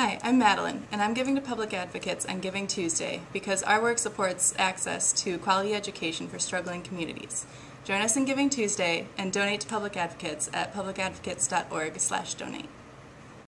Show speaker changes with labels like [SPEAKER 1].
[SPEAKER 1] Hi, I'm Madelyn, and I'm giving to Public Advocates on Giving Tuesday because our work supports access to quality education for struggling communities. Join us in Giving Tuesday and donate to Public Advocates at publicadvocates.org/donate.